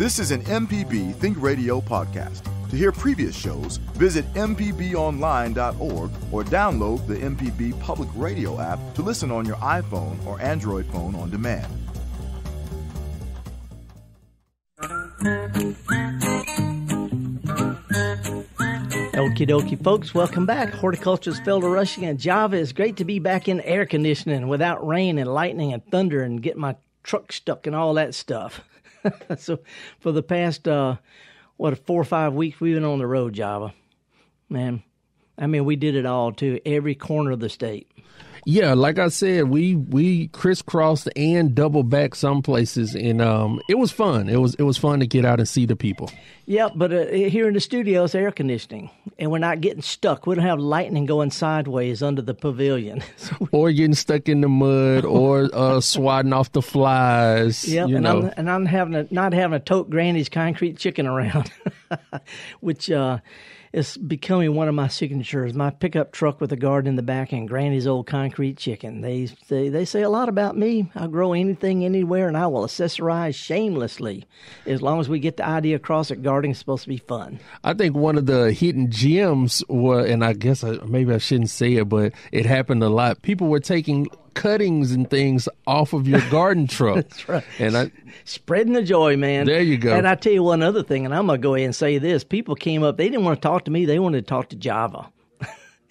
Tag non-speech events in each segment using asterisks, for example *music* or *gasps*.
This is an MPB Think Radio podcast. To hear previous shows, visit MPBOnline.org or download the MPB Public Radio app to listen on your iPhone or Android phone on demand. Okie dokie, folks, welcome back. Horticulture's Felder Rushing and Java. It's great to be back in air conditioning without rain and lightning and thunder and get my truck stuck and all that stuff. *laughs* so, for the past, uh, what, four or five weeks, we've been on the road, Java. Man, I mean, we did it all too, every corner of the state. Yeah, like I said, we we crisscrossed and double back some places, and um, it was fun. It was it was fun to get out and see the people. Yeah, but uh, here in the studio, it's air conditioning, and we're not getting stuck. We don't have lightning going sideways under the pavilion, *laughs* or getting stuck in the mud, *laughs* or uh, swatting off the flies. Yeah, and know. I'm and I'm having a, not having a tote Granny's concrete chicken around, *laughs* which. Uh, it's becoming one of my signatures. My pickup truck with a garden in the back and Granny's old concrete chicken. They say they say a lot about me. I'll grow anything anywhere, and I will accessorize shamelessly, as long as we get the idea across that gardening is supposed to be fun. I think one of the hidden gems were, and I guess I, maybe I shouldn't say it, but it happened a lot. People were taking cuttings and things off of your garden *laughs* truck. That's right. And I spreading the joy, man. There you go. And I tell you one other thing, and I'm gonna go ahead and say this: people came up, they didn't want to talk to me, they wanted to talk to Java.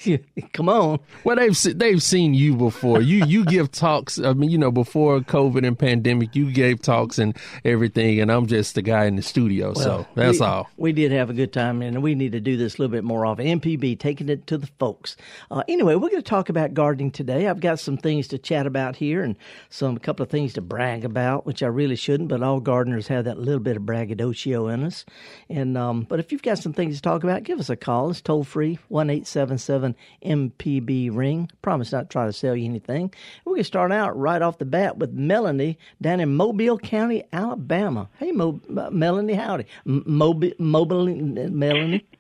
*laughs* Come on. Well, they've they've seen you before. You you give talks. I mean, you know, before COVID and pandemic, you gave talks and everything, and I'm just the guy in the studio. Well, so that's we, all. We did have a good time, and we need to do this a little bit more often. MPB taking it to the folks. Uh, anyway, we're going to talk about gardening today. I've got some things to chat about here, and some a couple of things to brag about, which I really shouldn't. But all gardeners have that little bit of braggadocio in us. And um, but if you've got some things to talk about, give us a call. It's toll free one eight seven seven MPB ring. Promise not to try to sell you anything. We can start out right off the bat with Melanie down in Mobile County, Alabama. Hey, Mo- uh, Melanie, howdy. Mobile, Mobile, Melanie. *laughs*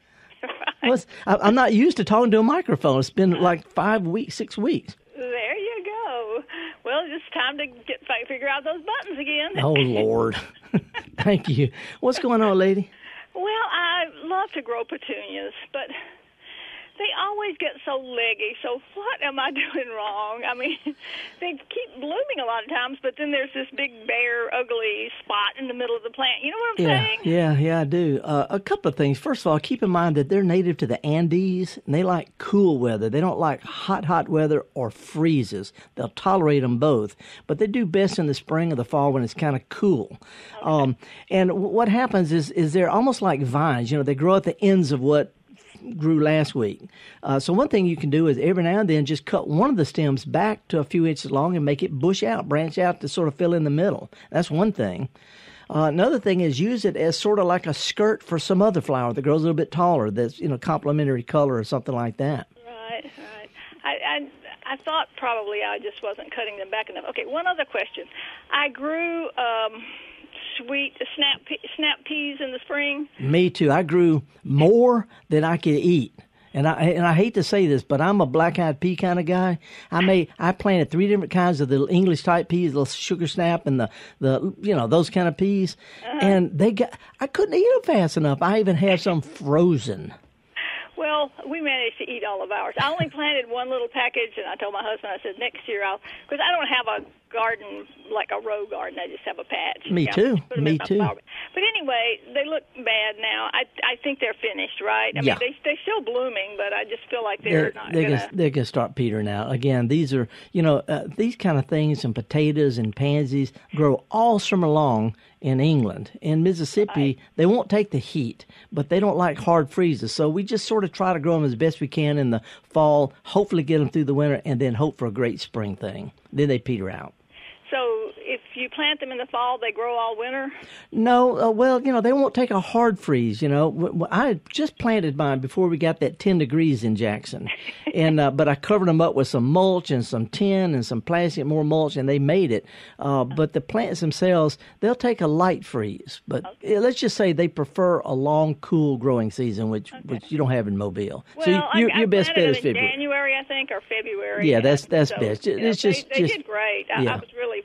Right. I, am not used to talking to a microphone. It's been like five weeks, six weeks. There you go. Well, it's time to get figure out those buttons again. Oh Lord, *laughs* *laughs* thank you. What's going on, lady? Well, I love to grow petunias, but they always get so leggy. So what am I *laughs* doing wrong? I mean, *laughs* they keep blooming a lot of times, but then there's this big bare, ugly spot in the middle of the plant. You know what I'm yeah, saying? Yeah, yeah, I do. Uh, a couple of things. First of all, keep in mind that they're native to the Andes, and they like cool weather. They don't like hot, hot weather or freezes. They'll tolerate them both, but they do best in the spring or the fall when it's kind of cool. Okay. Um, and what happens is, is they're almost like vines. You know, they grow at the ends of what grew last week. Uh, so one thing you can do is every now and then just cut one of the stems back to a few inches long and make it bush out, branch out to sort of fill in the middle. That's one thing. Uh, another thing is use it as sort of like a skirt for some other flower that grows a little bit taller, that's you know complementary color or something like that. Right, right. I, I I thought probably I just wasn't cutting them back enough. Okay, one other question. I grew. Um, sweet snap snap peas in the spring? Me too. I grew more than I could eat. And I and I hate to say this, but I'm a black eyed pea kind of guy. I made I planted three different kinds of the English type peas, the sugar snap and the the you know those kind of peas, uh-huh. and they got I couldn't eat them fast enough. I even had some frozen. Well, we managed to eat all of ours. I only planted one little package, and I told my husband, I said, next year I'll, because I don't have a garden like a row garden. I just have a patch. Me too. Me too. Flower. But anyway, they look bad now. I I think they're finished, right? I yeah. mean, they they're still blooming, but I just feel like they're, they're not. They're gonna, they're gonna start petering out again. These are you know uh, these kind of things and potatoes and pansies grow all summer long in England. In Mississippi, right. they won't take the heat, but they don't like hard freezes. So we just sort of try to grow them as best we can in the fall. Hopefully, get them through the winter, and then hope for a great spring thing. Then they peter out. You plant them in the fall, they grow all winter? No, uh, well, you know, they won't take a hard freeze. You know, I just planted mine before we got that 10 degrees in Jackson. *laughs* and uh, But I covered them up with some mulch and some tin and some plastic, more mulch, and they made it. Uh, but the plants themselves, they'll take a light freeze. But okay. let's just say they prefer a long, cool growing season, which okay. which you don't have in Mobile. Well, so you, your, I, your best bet is February. January, I think, or February. Yeah, that's that's so, best. You know, it's just, they, they just, did great. I, yeah. I was really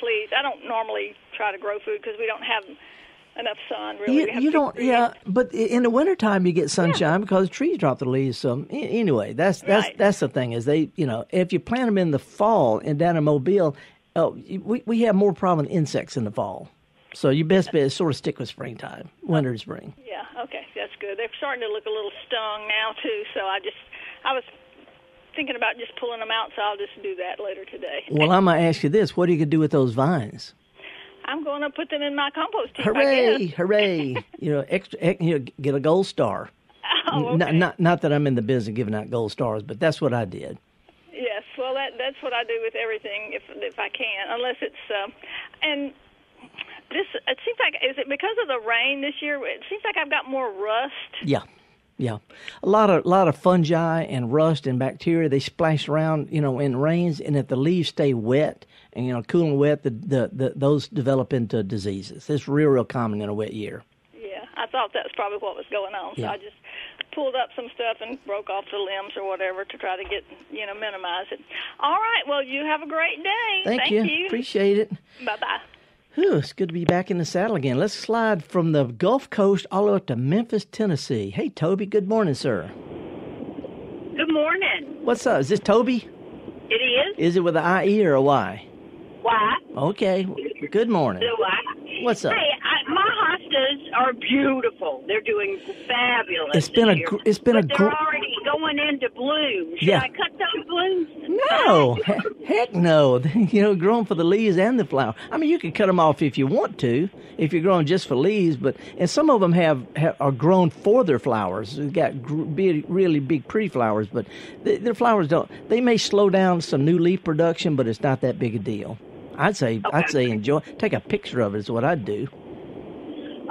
pleased. I don't normally try to grow food because we don't have enough sun. Really, You, you don't, trees. yeah. But in the wintertime, you get sunshine because trees drop the leaves. So anyway, that's that's Right. that's the thing is they, you know, if you plant them in the fall and down in Mobile, oh, we we have more problem with insects in the fall. So your best bet is sort of stick with springtime, winter and spring. Yeah, okay, that's good. They're starting to look a little stung now too. So I just, I was thinking about just pulling them out. So I'll just do that later today. Well, I'm gonna ask you this: What are you gonna do with those vines? I'm going to put them in my compost heap. Hooray! Hooray! *laughs* you know, extra. You know, get a gold star. Oh, okay. Not, not not that I'm in the business of giving out gold stars, but that's what I did. Yes, well, that that's what I do with everything if if I can, unless it's um, and this it seems like is it because of the rain this year? It seems like I've got more rust. Yeah, yeah. A lot of a lot of fungi and rust and bacteria. They splash around, you know, in rains, and if the leaves stay wet and you know cool and wet, the, the, the those develop into diseases. It's real real common in a wet year. Yeah, I thought that's probably what was going on. So Yeah. I just pulled up some stuff and broke off the limbs or whatever to try to get you know minimize it. All right, well, you have a great day. Thank, you. Appreciate it. Bye bye. Whew, it's good to be back in the saddle again. Let's slide from the Gulf Coast all the way up to Memphis, Tennessee. Hey, Toby. Good morning, sir. Good morning. What's up? Is this Toby? It is. Is it with an IE or a Y? Why? Okay. Good morning. Do I? What's up? Hey, I, my hostas are beautiful. They're doing fabulous. It's been a gr- it's been a but gr- they're already going into bloom. Should Yeah. I cut those blooms? No, *laughs* heck no. *laughs* You know, growing for the leaves and the flower. I mean, you can cut them off if you want to, if you're growing just for leaves. But and some of them have, have are grown for their flowers. They've got gr- big, really big, pretty flowers, but th their flowers don't. They may slow down some new leaf production, but it's not that big a deal. I'd say I'd say enjoy. Take a picture of it is what I'd do.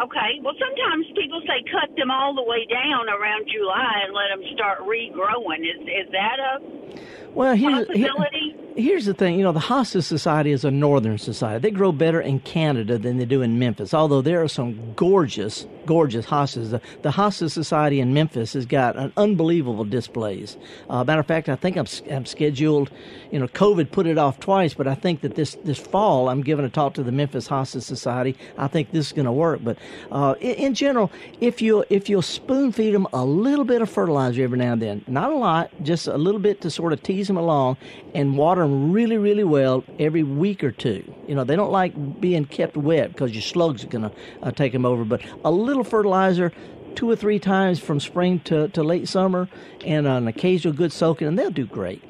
Okay. Well, sometimes people say cut them all the way down around July and let them start regrowing. Is is that a Well, here's here- possibility? Here's the thing, you know, the Hosta Society is a northern society. They grow better in Canada than they do in Memphis, although there are some gorgeous, gorgeous hostas. The, the Hosta Society in Memphis has got an unbelievable displays. Uh, matter of fact, I think I'm, I'm scheduled, you know, COVID put it off twice, but I think that this, this fall I'm giving a talk to the Memphis Hosta Society. I think this is going to work. But uh, in, in general, if you if you'll spoon feed them a little bit of fertilizer every now and then, not a lot, just a little bit to sort of tease them along, and water them really, really well every week or two. You know, they don't like being kept wet because your slugs are going to uh, take them over. But a little fertilizer. Two or three times from spring to, to late summer, and an occasional good soaking, and they'll do great.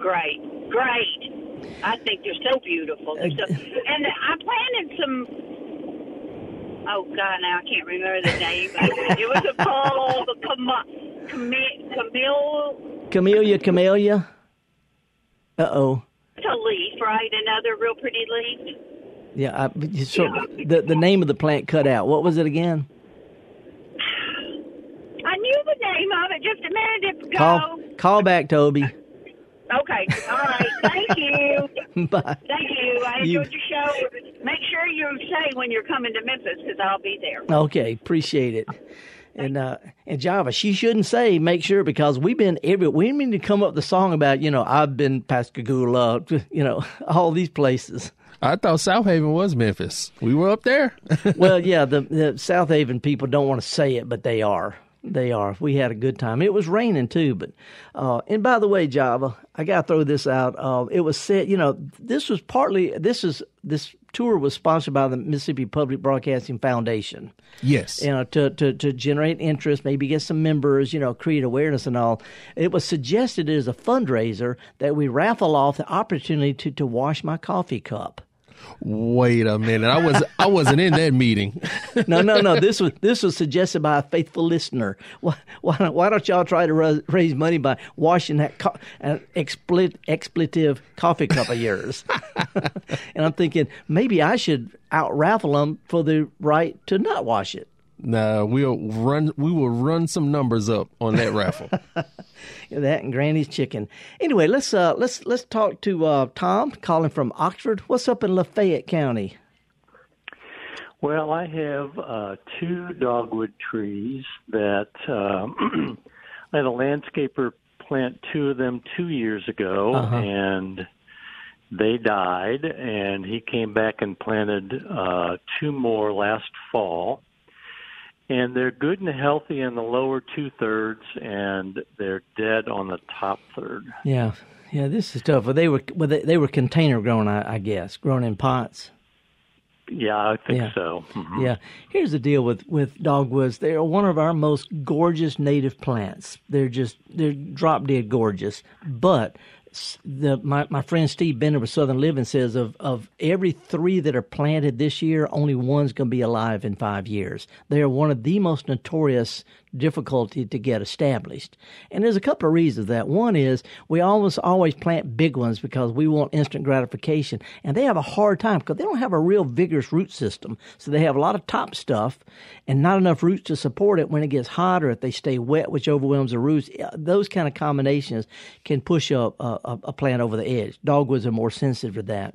Great, great. I think they're so beautiful. They're so, and I planted some. Oh God, now I can't remember the name. it was a called Cam- Cam- Camille. Camellia, camellia. Uh oh. It's a leaf, right? Another real pretty leaf. Yeah, I, so the the name of the plant cut out. What was it again? I knew the name of it just a minute ago. Call call back, Toby. Okay, all right. Thank you. *laughs* Bye. Thank you. I You- enjoyed your show. Make sure you say when you're coming to Memphis because I'll be there. Okay, appreciate it. And uh, and Java, she shouldn't say make sure because we've been every we need to come up with a song about you know I've been Pascagoula, *laughs* you know *laughs* all these places. I thought Southaven was Memphis. We were up there. well, yeah, the, the Southaven people don't want to say it, but they are. They are. We had a good time. It was raining too, but uh, and by the way, Java, I got to throw this out. Uh, it was said, you know, this was partly this is this tour was sponsored by the Mississippi Public Broadcasting Foundation. yes. You know, to, to, to generate interest, maybe get some members, you know, create awareness and all. It was suggested as a fundraiser that we raffle off the opportunity to, to wash my coffee cup. Wait a minute. I was I wasn't in that meeting. *laughs* no, no, no. This was this was suggested by a faithful listener. Why, why, don't- why don't y'all try to raise money by washing that co- explit, expletive coffee cup of yours? *laughs* and I'm thinking maybe I should out raffle them for the right to not wash it. No, we'll run. We will run some numbers up on that raffle. *laughs* That and Granny's chicken. Anyway, let's uh let's let's talk to uh, Tom calling from Oxford. What's up in Lafayette County? Well, I have uh, two dogwood trees that um, *clears throat* I had a landscaper plant two of them two years ago, Uh-huh. and they died, and he came back and planted uh, two more last fall. And they're good and healthy in the lower two thirds, and they're dead on the top third. Yeah, yeah, this is tough. Well, they were well, they, they were container grown, I, I guess, grown in pots. Yeah, I think Yeah. so. Mhm. Yeah. Here's the deal with with dogwoods. They are one of our most gorgeous native plants. They're just they're drop dead gorgeous. But the my, my friend Steve Bender with Southern Living says of of every three that are planted this year, only one's going to be alive in five years. They are one of the most notorious difficulty to get established. And there's a couple of reasons that. One is we almost always plant big ones because we want instant gratification. And they have a hard time because they don't have a real vigorous root system. So they have a lot of top stuff and not enough roots to support it when it gets hot or if they stay wet, which overwhelms the roots. Those kind of combinations can push a, a, a plant over the edge. Dogwoods are more sensitive to that.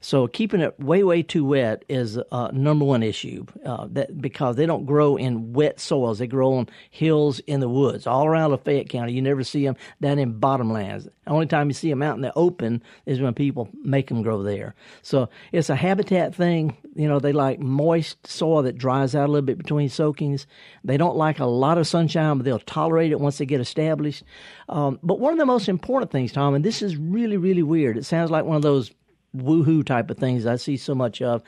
So keeping it way, way too wet is uh, number one issue uh, that because they don't grow in wet soils. They grow on hills in the woods all around Lafayette County. You never see them down in bottomlands. The only time you see them out in the open is when people make them grow there. So it's a habitat thing. You know, they like moist soil that dries out a little bit between soakings. They don't like a lot of sunshine, but they'll tolerate it once they get established. Um, but one of the most important things, Tom, and this is really, really weird. It sounds like one of those woohoo type of things I see so much of.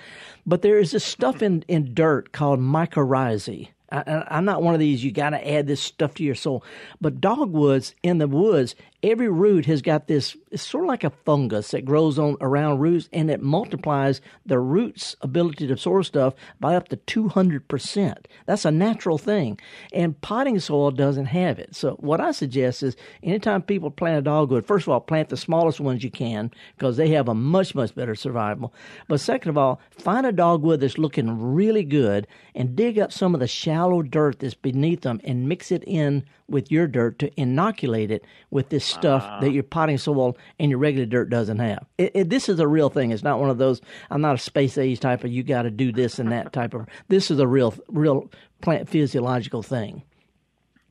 But there is this stuff in, in dirt called mycorrhizae. I, I'm not one of these, you got to add this stuff to your soul. But dogwoods in the woods, every root has got this, it's sort of like a fungus that grows on around roots and it multiplies the root's ability to absorb stuff by up to 200%. That's a natural thing. And potting soil doesn't have it. So what I suggest is anytime people plant a dogwood, first of all, plant the smallest ones you can because they have a much, much better survival. But second of all, find a dogwood that's looking really good and dig up some of the shallow dirt that's beneath them and mix it in with your dirt to inoculate it with this stuff that your potting soil and your regular dirt doesn't have. It, it, this is a real thing. It's not one of those. I'm not a space age type of you got to do this and that type of. This is a real, real plant physiological thing.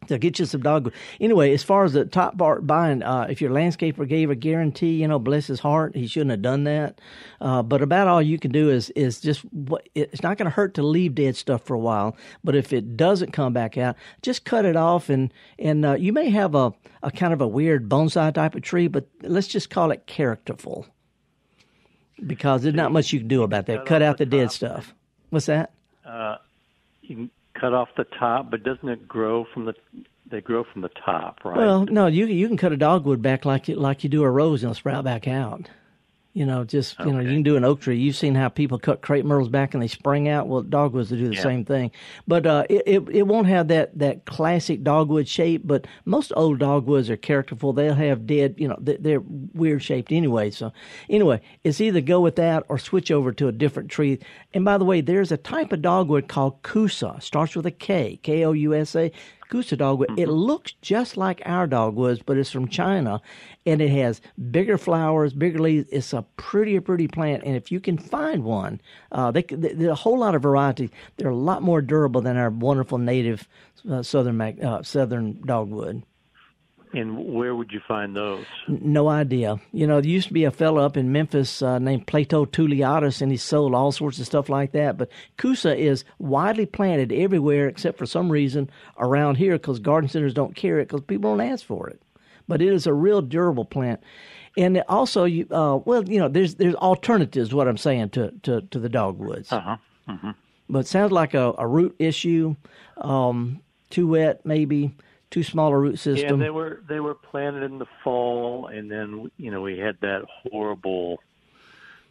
So get you some dogwood. Anyway, as far as the top part buying, uh, if your landscaper gave a guarantee, you know, bless his heart, he shouldn't have done that. Uh, but about all you can do is is just it's not going to hurt to leave dead stuff for a while. But if it doesn't come back out, just cut it off, and and uh, you may have a a kind of a weird bonsai type of tree, but let's just call it characterful, because there's not much you can do about that. cut Cut out the the dead stuff. What's that? You can cut off the top, but doesn't it grow from the? They grow from the top, right? Well, no, you you can cut a dogwood back like you, like you do a rose and it'll sprout back out. You know, just you know, you can do an oak tree. You've seen how people cut crepe myrtles back and they spring out. Well, dogwoods will do the Yeah. same thing, but uh, it, it it won't have that that classic dogwood shape. But most old dogwoods are characterful. They'll have dead, you know, they- they're weird shaped anyway. So anyway, it's either go with that or switch over to a different tree. And by the way, there's a type of dogwood called kousa. Starts with a K, K O U S A. Kousa dogwood. It looks just like our dogwoods, but it's from China, and it has bigger flowers, bigger leaves. It's a prettier, pretty plant. And if you can find one, uh, they, they, there's a whole lot of variety. They're a lot more durable than our wonderful native uh, southern uh, southern dogwood. And where would you find those? No idea. You know, there used to be a fellow up in Memphis uh, named Plato Touliatos, and he sold all sorts of stuff like that. But Kousa is widely planted everywhere except for some reason around here because garden centers don't carry it because people don't ask for it. But it is a real durable plant. And also, you uh, well, you know, there's there's alternatives. What I'm saying to to, to the dogwoods. Uh huh. But it sounds like a, a root issue. Um, too wet, maybe. Too small a root Yeah, they were they were planted in the fall, and then you know we had that horrible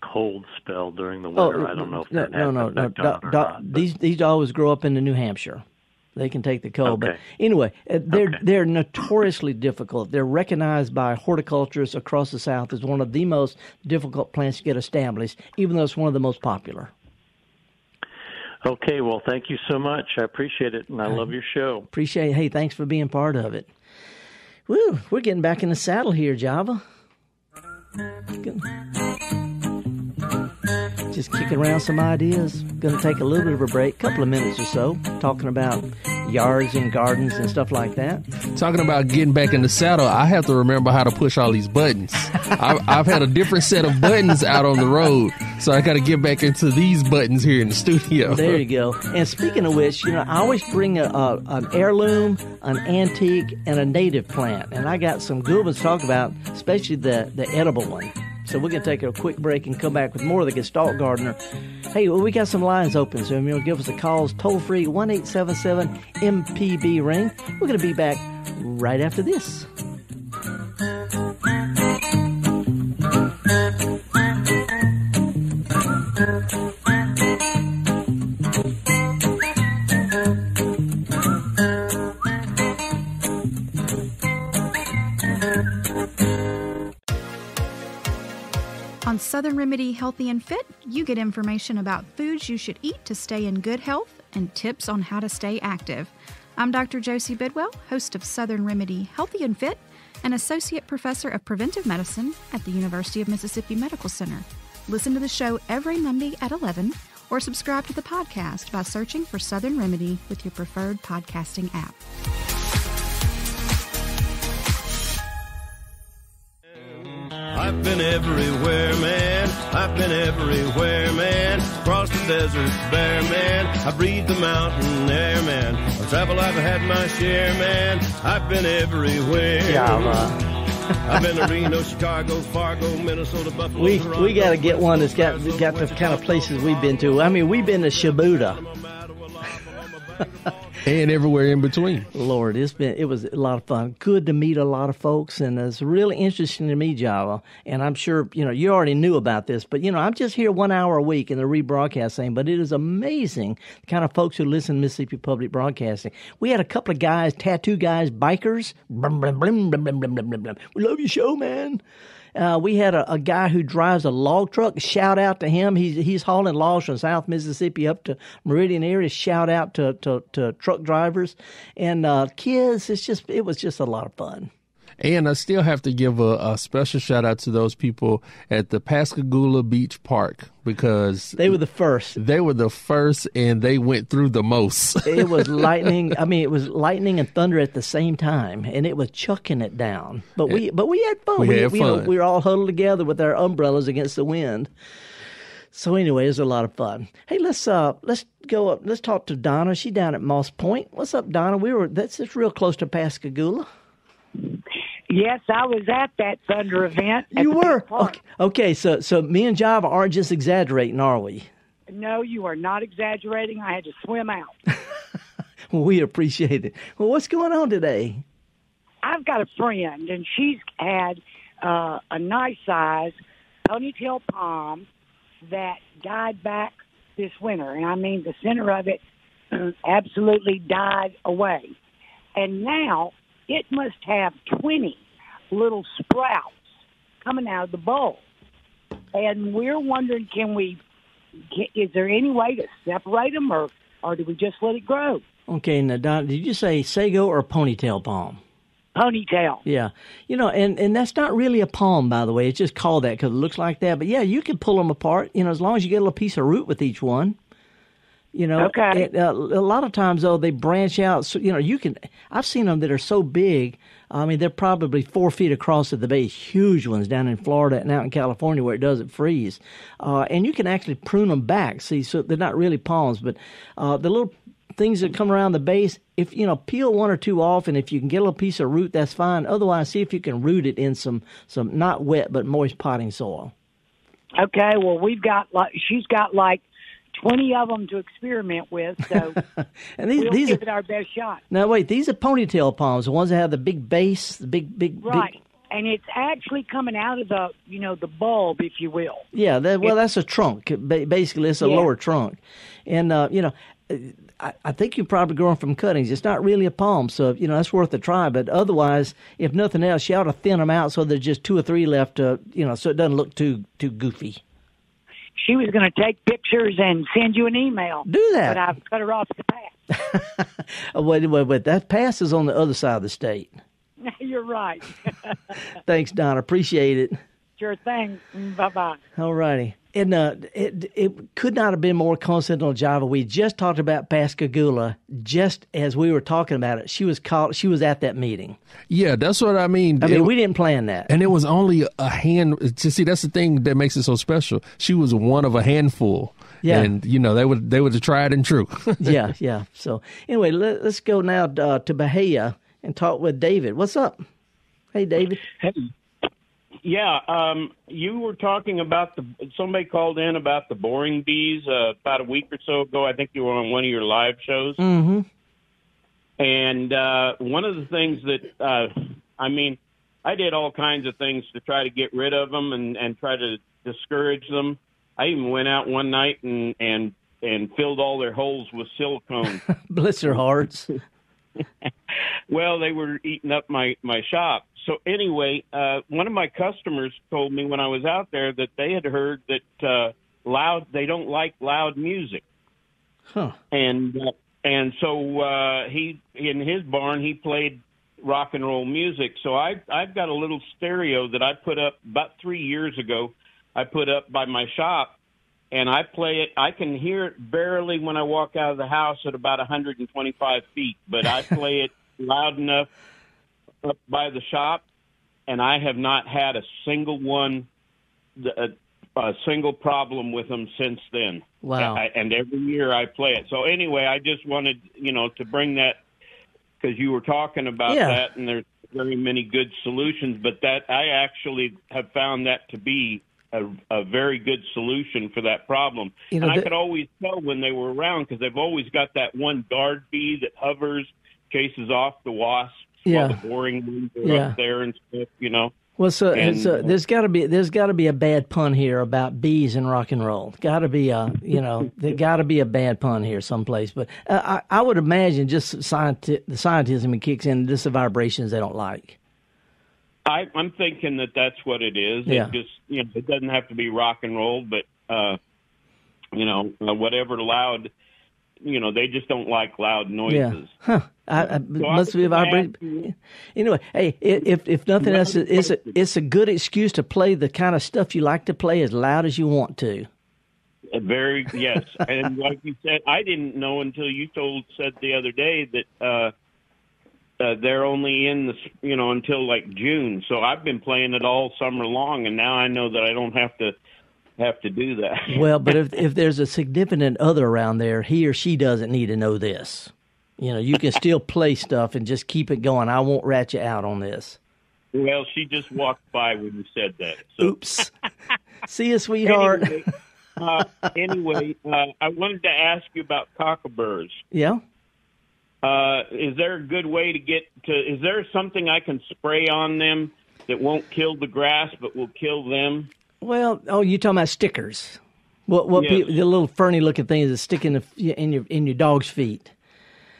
cold spell during the winter. I don't know if no, that no, no, no. Do- on it or do- not, these these always grow up in the New Hampshire. They can take the cold, but anyway, uh, they're Okay. they're notoriously difficult. They're recognized by horticulturists across the South as one of the most difficult plants to get established, even though it's one of the most popular. Okay, well, thank you so much. I appreciate it, and I love uh-huh. your show. Appreciate. Hey, thanks for being part of it. Woo, we're getting back in the saddle here, Java. Just kicking around some ideas. Going to take a little bit of a break, couple of minutes or so, talking about yards and gardens and stuff like that. Talking about getting back in the saddle, I have to remember how to push all these buttons. I've, I've had a different set of buttons out on the road, so I got to get back into these buttons here in the studio. There you go. And speaking of which, you know, I always bring a, a, an heirloom, an antique, and a native plant, and I got some good ones to talk about, especially the the edible one. So we're going to take a quick break and come back with more of the Gestalt Gardener. Hey, well, we got some lines open, so you'll give us a call. toll free 1 877 MPB ring. We're going to be back right after this. On Southern Remedy Healthy and Fit, you get information about foods you should eat to stay in good health and tips on how to stay active. I'm Dr. Josie Bidwell, host of Southern Remedy Healthy and Fit, and Associate Professor of Preventive Medicine at the University of Mississippi Medical Center. Listen to the show every Monday at 11 or subscribe to the podcast by searching for Southern Remedy with your preferred podcasting app. I've been everywhere, man. I've been everywhere, man. Across the desert, bare, man. I breathe the mountain air, man. I've traveled, I've had my share, man. I've been everywhere. Java. I've been to Reno, Chicago, Fargo, Minnesota, Buffalo. We Toronto, we got to get one that's got got the kind of places we've been to. I mean, we've been to Shubuta. And everywhere in between. Lord, it's been it was a lot of fun. Good to meet a lot of folks, and it's really interesting to me, Java. And I'm sure you know you already knew about this, but you know I'm just here one hour a week in the rebroadcast thing. But it is amazing the kind of folks who listen to Mississippi Public Broadcasting. We had a couple of guys, tattoo guys, bikers. Brum, brum, brum. We love your show, man. Uh, we had a, a, guy who drives a log truck. Shout out to him. He's he's hauling logs from South Mississippi up to Meridian area. Shout out to to, to truck drivers and uh, kids. It's just it was just a lot of fun. And I still have to give a, a, special shout out to those people at the Pascagoula Beach Park because they were the first. They were the first, and they went through the most. *laughs* it was lightning. I mean, it was lightning and thunder at the same time, and it was chucking it down. But we, but we had fun. We, we had we, fun. You know, we were all huddled together with our umbrellas against the wind. So anyway, it was a lot of fun. Hey, let's uh let's go up. Let's talk to Donna. She down at Moss Point. What's up, Donna? We were that's just real close to Pascagoula. Yes, I was at that thunder event. You were okay, okay. So, so me and Java aren't just exaggerating, are we? No, you are not exaggerating. I had to swim out. *laughs* we appreciate it. Well, what's going on today? I've got a friend, and she's had uh, a nice size ponytail palm that died back this winter, and I mean the center of it absolutely died away, and now it must have 20 little sprouts coming out of the bulb. And we're wondering, can we, is there any way to separate them or, or do we just let it grow? Okay, now, Don, did you say sago or ponytail palm? Ponytail. Yeah. You know, and, and that's not really a palm, by the way. It's just called that because it looks like that. But yeah, you can pull them apart, you know, as long as you get a little piece of root with each one. You know, okay. It, uh, a lot of times though they branch out. So you know, you can. I've seen them that are so big. I mean, they're probably four feet across at the base, huge ones down in Florida and out in California where it doesn't freeze. Uh, and you can actually prune them back. See, so they're not really palms, but uh, the little things that come around the base. If you know, peel one or two off, and if you can get a little piece of root, that's fine. Otherwise, see if you can root it in some some not wet but moist potting soil. Okay. Well, we've got like she's got like 20 of them to experiment with. So *laughs* and these, we'll these give are, it our best shot. Now wait, these are ponytail palms, the ones that have the big base, the big, big, right. Big, and it's actually coming out of the, you know, the bulb, if you will. Yeah, that, well, that's a trunk. Basically, it's a yeah. lower trunk, and uh, you know, I, I think you're probably growing from cuttings. It's not really a palm, so you know that's worth a try. But otherwise, if nothing else, you ought to thin them out so there's just two or three left. Uh, you know, so it doesn't look too too goofy. She was going to take pictures and send you an email. Do that. But I've cut her off the path. wait, wait, wait. That pass is on the other side of the state. *laughs* You're right. *laughs* Thanks, Don. Appreciate it. Sure thing. Mm, bye bye. All righty. And uh, it it could not have been more coincidental, Java. We just talked about Pascagoula just as we were talking about it. She was called. She was at that meeting. Yeah, that's what I mean. I mean, It- we didn't plan that. and it was only a hand. To see, that's the thing that makes it so special. She was one of a handful. Yeah. and you know they would they would have tried and true. *laughs* yeah, yeah. So anyway, let, us go now uh, to Byhalia and talk with David. What's up? Hey, David. Hey. Yeah, um, you were talking about the. Somebody called in about the boring bees uh, about a week or so ago. I think you were on one of your live shows. Mm-hmm. And uh, one of the things that, uh, I mean, I did all kinds of things to try to get rid of them and, and try to discourage them. I even went out one night and and and filled all their holes with silicone. *laughs* Bless their hearts. *laughs* well, they were eating up my my shop. So anyway, uh, one of my customers told me when I was out there that they had heard that uh, loud they don't like loud music, Huh. and uh, and so uh, he in his barn he played rock and roll music. So I I've got a little stereo that I put up about three years ago. I put up by my shop, and I play it. I can hear it barely when I walk out of the house at about 125 feet, but I play it loud enough up by the shop, and I have not had a single one, a, a single problem with them since then. Wow. I, and every year I play it. So anyway, I just wanted you know to bring that because you were talking about Yeah. that, and there's very many good solutions. But that I actually have found that to be a, a very good solution for that problem. You know, and I the- could always tell when they were around because they've always got that one guard bee that hovers, chases off the wasps. Yeah. While the boring ones are Yeah. up there and stuff, you know. Well, so, And, so uh, there's got to be there's got to be a bad pun here about bees and rock and roll. Got to be a you know there got to be a bad pun here someplace. But uh, I I would imagine just scienti- the scientism kicks in just the vibrations they don't like. I, I'm thinking that that's what it is. Yeah. It just you know it doesn't have to be rock and roll, but uh, you know uh, whatever loud. You know they just don't like loud noises. Yeah. Huh. I, I, I must be a was gonna vibration. ask Anyway, hey, if if nothing else, it's a, it's a good excuse to play the kind of stuff you like to play as loud as you want to. Uh, Very yes, and like you said, I didn't know until you told said the other day that uh, uh, they're only in the you know until like June. So I've been playing it all summer long, and now I know that I don't have to have to do that. Well, but *laughs* if if there's a significant other around there, he or she doesn't need to know this. You know, you can still play stuff and just keep it going. I won't rat you out on this. well, she just walked by when you said that. So. Oops. *laughs* See you, sweetheart. Anyway, uh, anyway uh, I wanted to ask you about cockaburs. Yeah. Uh, is there a good way to get to? Is there something I can spray on them that won't kill the grass but will kill them? Well, oh, you talking about stickers? What what Yes. pe- the little ferny looking things that stick in the in your in your dog's feet?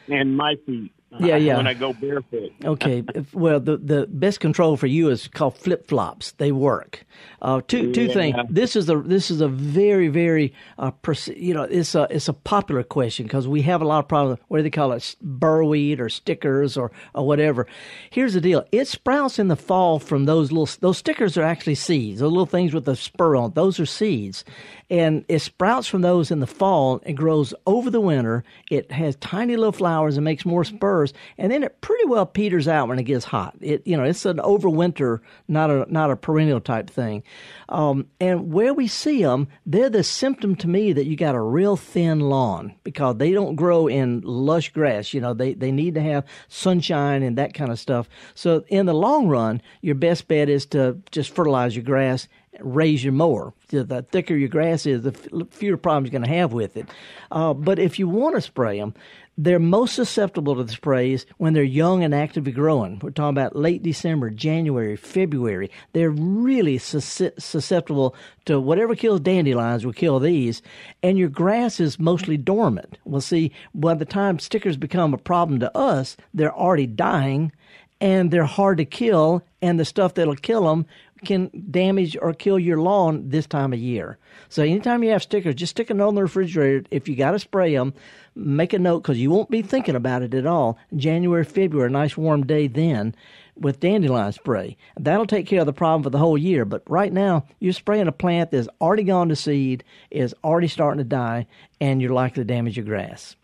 And my feet. Yeah, yeah. When I go barefoot. Okay. *laughs* well, the the best control for you is called flip flops. They work. Uh, two two Yeah. things. This is a this is a very very uh, pers- you know it's a it's a popular question because we have a lot of problems. What do they call it? Burrweed or stickers or or whatever. Here's the deal. It sprouts in the fall from those little those stickers are actually seeds. Those little things with the spur on. it, Those are seeds, and it sprouts from those in the fall and grows over the winter. It has tiny little flowers and makes more spurs, and then it pretty well peters out when it gets hot. It you know it's an overwinter, not a not a perennial type thing. Um, and where we see them, they're the symptom to me that you got a real thin lawn because they don't grow in lush grass. You know they they need to have sunshine and that kind of stuff. So in the long run, your best bet is to just fertilize your grass raise your mower. The thicker your grass is, the fewer problems you're going to have with it. Uh, but if you want to spray them, they're most susceptible to the sprays when they're young and actively growing. We're talking about late December, January, February. They're really sus- susceptible to whatever kills dandelions will kill these. And your grass is mostly dormant. Well, see, by the time stickers become a problem to us, they're already dying and they're hard to kill, and the stuff that'll kill them can damage or kill your lawn this time of year. So anytime you have stickers, just stick them on the refrigerator. If you got to spray them, make a note because you won't be thinking about it at all. January, February, nice warm day then. with dandelion spray. That'll take care of the problem for the whole year. But right now, you're spraying a plant that's already gone to seed, is already starting to die, and you're likely to damage your grass.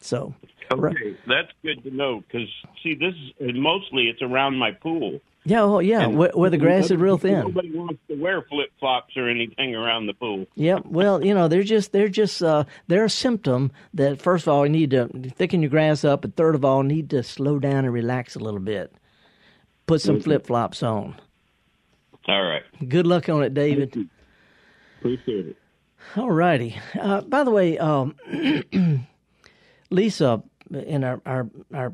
So, Okay, that's good to know because see, this is mostly it's around my pool. Yeah, well, yeah, And where, where the grass is real thin. Nobody wants to wear flip flops or anything around the pool. Yep. Well, you know, they're just they're just uh, they're a symptom that first of all you need to thicken your grass up, and third of all need to slow down and relax a little bit. Put some Mhm. flip flops on. All right, Good luck on it, David. appreciate it. All righty. Uh, by the way, um, *clears throat* Lisa in our our our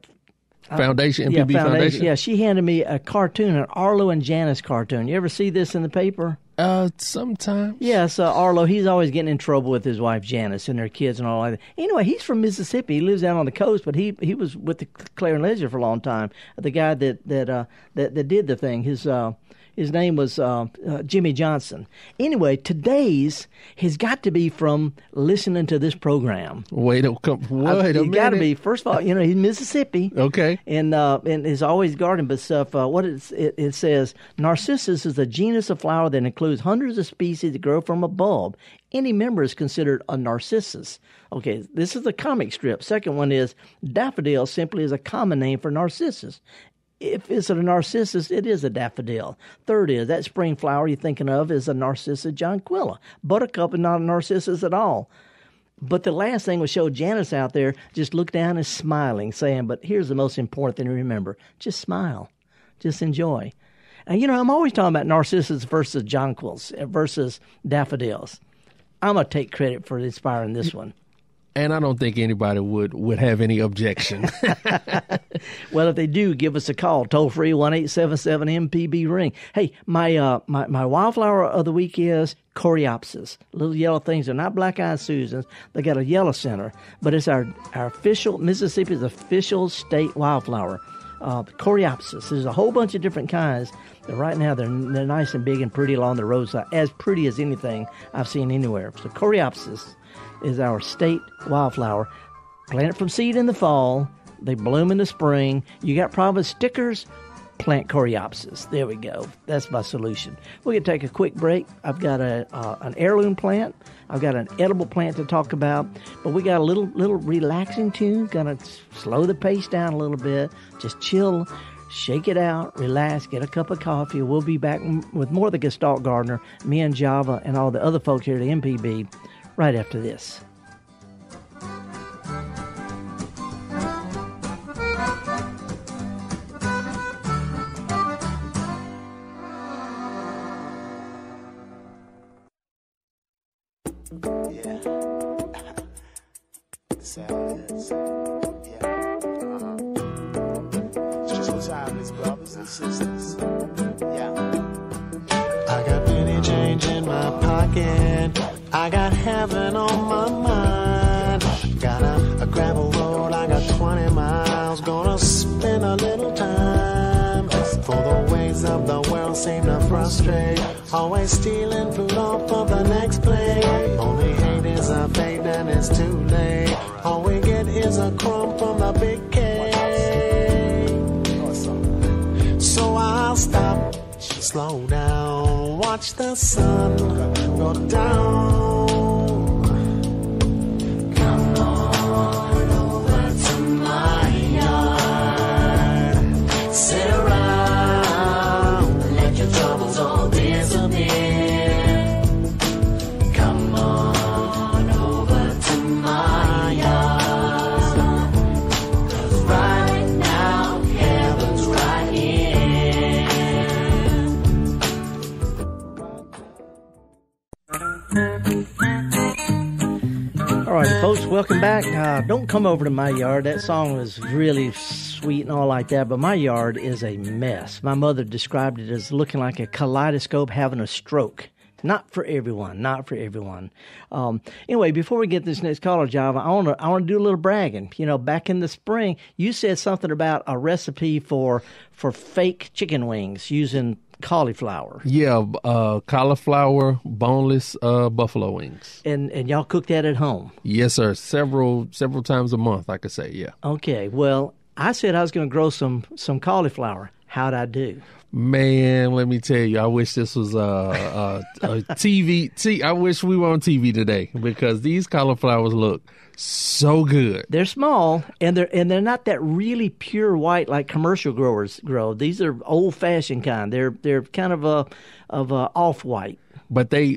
Foundation, yeah, MPB Foundation. Yeah, she handed me a cartoon, an Arlo and Janis cartoon. You ever see this in the paper? Uh, sometimes. Yes, uh, Arlo. He's always getting in trouble with his wife Janis and their kids and all that. Anyway, he's from Mississippi. He lives out on the coast, but he he was with the Clarion Ledger for a long time. The guy that that uh, that that did the thing. His uh, his name was uh, uh, Jimmy Johnson. Anyway, today's has got to be from listening to this program. Wait a come. Wait a you got to be. First of all, you know he's Mississippi. Okay. And uh, and is always gardening, but stuff. Uh, what it's, it it says, Narcissus is a genus of flower that includes hundreds of species that grow from a bulb. Any member is considered a narcissus. Okay, this is the comic strip. Second one is daffodil. Simply is a common name for narcissus. If it's a narcissus, it is a daffodil. Third is that spring flower you're thinking of is a narcissus jonquilla. Buttercup is not a narcissus at all. But the last thing was show Janis out there just look down and smiling, saying, But here's the most important thing to remember just smile, just enjoy. And you know, I'm always talking about narcissus versus jonquils uh, versus daffodils. I'm going to take credit for inspiring this one. And I don't think anybody would would have any objection. *laughs* *laughs* Well, if they do, give us a call, toll free one eight seven seven MPB ring. Hey, my uh my, my wildflower of the week is Coreopsis. Little yellow things. They're not black eyed Susans. They got a yellow center, but it's our our official Mississippi's official state wildflower. Uh, Coreopsis. There's a whole bunch of different kinds. But right now, they're they're nice and big and pretty along the roadside, as pretty as anything I've seen anywhere. So Coreopsis is our state wildflower. Plant it from seed in the fall. They bloom in the spring. You got problem stickers? Plant Coreopsis. There we go. That's my solution. We're going to take a quick break. I've got a uh, an heirloom plant. I've got an edible plant to talk about, but we got a little little relaxing tune. Going to slow the pace down a little bit. Just chill, shake it out, relax, get a cup of coffee. We'll be back with more of the Gestalt Gardener, me and Java, and all the other folks here at MPB right after this. Frustrate. Always stealing food off of the next plate. Only hate is a fate and it's too late. All we get is a crumb from the big cake. So I'll stop, slow down, watch the sun go down. Welcome back. Uh, don't come over to my yard. That song was really sweet and all like that, but my yard is a mess. My mother described it as looking like a kaleidoscope having a stroke. Not for everyone. Not for everyone. Um, anyway, before we get this next caller, Java, I want to I want to do a little bragging. You know, back in the spring, you said something about a recipe for for fake chicken wings using cauliflower, yeah, uh, cauliflower, boneless uh, buffalo wings. and and y'all cook that at home. Yes, sir. Several several times a month, I could say. Yeah. Okay, well, I said I was going to grow some some cauliflower. How'd I do? Man, let me tell you, I wish this was uh, uh, a, a, a TV. T, I wish we were on TV today because these cauliflowers look so good. They're small and they're and they're not that really pure white like commercial growers grow. These are old fashioned kind. They're they're kind of a of a off white. But they,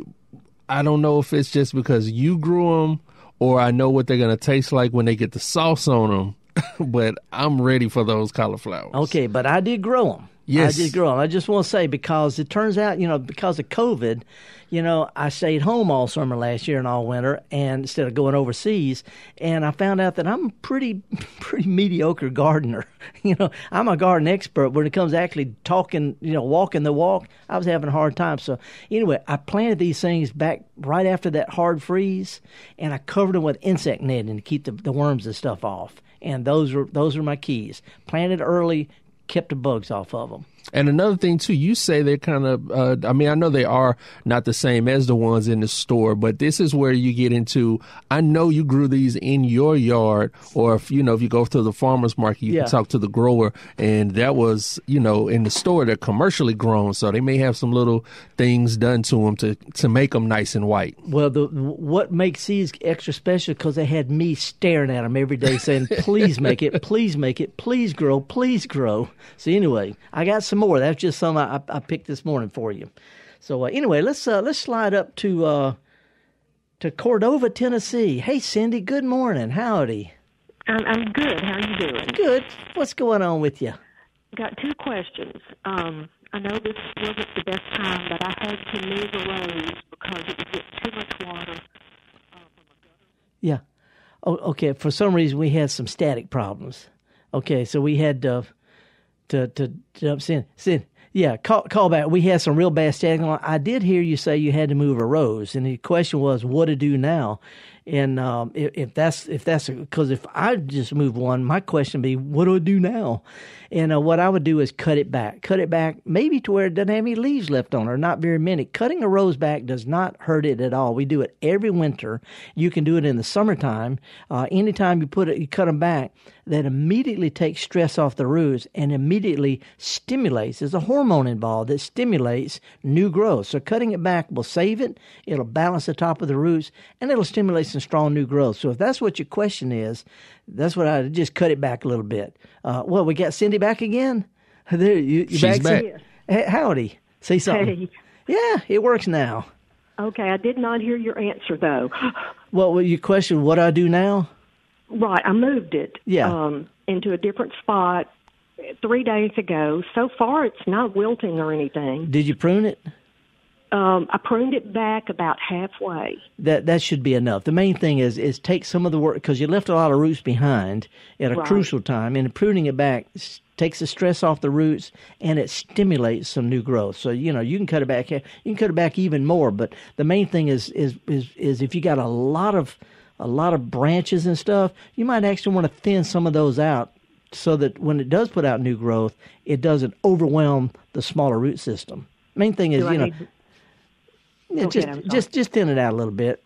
I don't know if it's just because you grew them or I know what they're gonna taste like when they get the sauce on them. *laughs* but I'm ready for those cauliflowers. Okay, but I did grow them. Yes. I grow them. I just want to say because it turns out, you know, because of COVID, you know, I stayed home all summer last year and all winter, and instead of going overseas, and I found out that I'm a pretty, *laughs* pretty mediocre gardener. *laughs* You know, I'm a garden expert. When it comes to actually talking, you know, walking the walk, I was having a hard time. So anyway, I planted these things back right after that hard freeze, and I covered them with insect netting to keep the, the worms and stuff off. And those are those are my keys. Planted early, kept the bugs off of them. And another thing too, you say they're kind of. Uh, I mean, I know they are not the same as the ones in the store, but this is where you get into. I know you grew these in your yard, or if you know if you go to the farmers market, you Yeah. can talk to the grower, and that was you know in the store they're commercially grown, so they may have some little things done to them to to make them nice and white. Well, the what makes these extra special because they had me staring at them every day, saying, "Please make it, please make it, please grow, please grow." So anyway, I got some more. That's just some I, I picked this morning for you. So uh, anyway, let's uh, let's slide up to uh, to Cordova, Tennessee. Hey, Cindy. Good morning. Howdy. I'm, I'm good. How are you doing? Good. What's going on with you? Got two questions. Um, I know this wasn't the best time, but I had to move a rose because it was getting too much water. Yeah. Oh, okay. For some reason, we had some static problems. Okay, so we had to to to jump in. Sin, yeah, call call back. We had some real bad static. I did hear you say you had to move a rose, and the question was what to do now. And um, if, if that's if that's because if I just move one, my question would be what do I do now? And uh, what I would do is cut it back, cut it back, maybe to where it doesn't have any leaves left on or not very many. Cutting a rose back does not hurt it at all. We do it every winter. You can do it in the summertime. Uh, anytime you put it, you cut them back, that immediately takes stress off the roots and immediately stimulates. There's a hormone involved that stimulates new growth. So cutting it back will save it. It'll balance the top of the roots and it'll stimulate some strong new growth. So if that's what your question is, that's what I just cut it back a little bit. Uh, well, we got Cindy back again. *laughs* There, you, you She's back? back. Cindy? Hey, howdy. Say something. Hey. Yeah, it works now. Okay, I did not hear your answer though. *gasps* What well, your question? What do I do now? Right, I moved it Yeah. um, into a different spot three days ago. So far, it's not wilting or anything. Did you prune it? Um, I pruned it back about halfway. That that should be enough. The main thing is is take some of the work because you left a lot of roots behind at a Right. crucial time, and pruning it back takes the stress off the roots and it stimulates some new growth. So you know you can cut it back. You can cut it back even more, but the main thing is is is is if you got a lot of a lot of branches and stuff, you might actually want to thin some of those out so that when it does put out new growth, it doesn't overwhelm the smaller root system. Main thing is Do I you know. need- Yeah, Okay, just just just thin it out a little bit.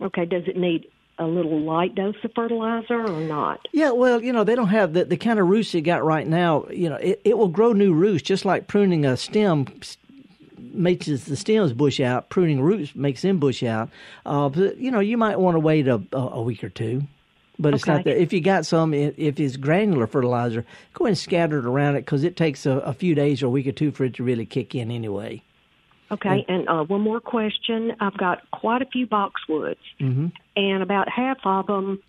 Okay, does it need a little light dose of fertilizer or not? Yeah, well, you know, they don't have the, the kind of roots you got right now. You know, it, it will grow new roots just like pruning a stem makes the stems bush out. Pruning roots makes them bush out. Uh, but, you know, you might want to wait a, a, week or two. But it's not that. If you got some, if it's granular fertilizer, go ahead and scatter it around it because it takes a, a few days or a week or two for it to really kick in anyway. Okay, and uh, one more question. I've got quite a few boxwoods, Mm-hmm. and about half of them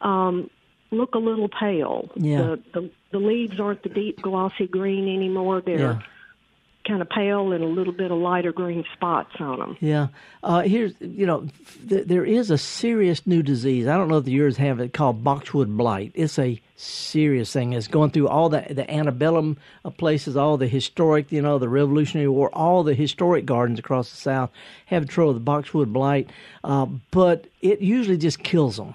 um, look a little pale. Yeah. The, the the leaves aren't the deep glossy green anymore. They're Yeah. Kind of pale and a little bit of lighter green spots on them. Yeah. Uh, here's, you know, th- there is a serious new disease. I don't know if the yours have it called boxwood blight. It's a serious thing. It's going through all the, the antebellum uh, places, all the historic, you know, the Revolutionary War, all the historic gardens across the South have trouble with boxwood blight. Uh, but it usually just kills them.